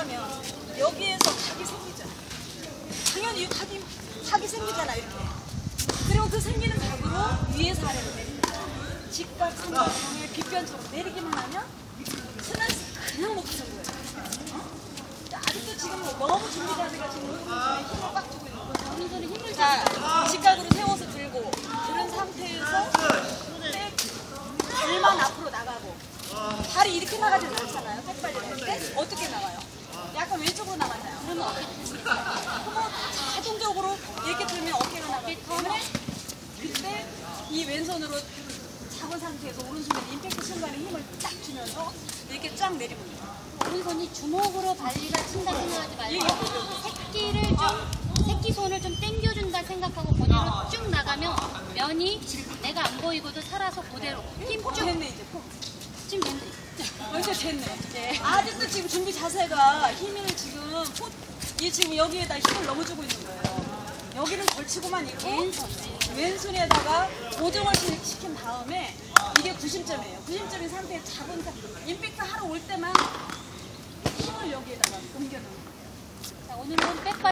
나가면 여기에서 각이 생기죠. 당연히 이 각이, 각이 생기잖아, 이렇게. 그리고 그 생기는 각으로 위에서 아래로 내립니다. 직각 삼각형의 빗변처럼 내리기만 하면 스난스 그냥 먹히는 거예요. 어? 아직도 지금 뭐 너무 준비가 안 돼가 지금 힘을 빡 주고 있는 거예요. 오른손에 힘을 자, 직각으로 세워서 들고 들은 상태에서 백 발만 앞으로 나가고 발이 이렇게 나가진 않잖아요. 백발리를 할때 어떻게 나가요? 약간 왼쪽으로 나가잖아요. 그러면 어깨 그러면 자동적으로 이렇게 들면 때문에 그때 이 왼손으로 잡은 상태에서 오른손에 임팩트 순간에 힘을 딱 주면서 이렇게 쫙 내려봅니다. 오른손이 주먹으로 발리가 친다 생각하지 예, 말고 새끼를 좀 새끼 손을 좀 당겨준다 생각하고 그대로 쭉 나가면 면이 내가 안 보이고도 살아서 그대로 어, 힘쭉 됐네 이제. 푹. 지금 됐네. 완전 됐네. 아직도 지금 준비 자세가 힘을 지금 풋, 이 지금 여기에다 힘을 너무 주고 있는 거예요. 여기는 걸치고만 있고 왼손. 왼손에다가 고정을 시- 시킨 다음에 이게 90점이에요. 90점인 상태에 잡은 상 임팩트 하러 올 때만 힘을 여기에다가 옮겨놓는 거예요. 자 오늘은 백발